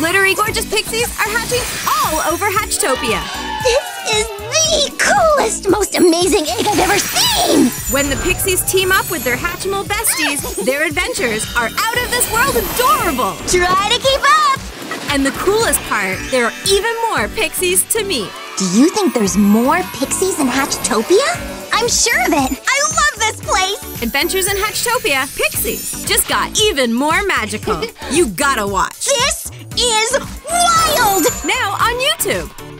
Glittery gorgeous pixies are hatching all over Hatchtopia. This is the coolest, most amazing egg I've ever seen! When the pixies team up with their Hatchimal besties, their adventures are out of this world adorable! Try to keep up! And the coolest part, there are even more pixies to meet. Do you think there's more pixies in Hatchtopia? I'm sure of it! I love! Adventures in Hatchtopia, Pixies just got even more magical. you gotta watch. This is wild! Now on YouTube.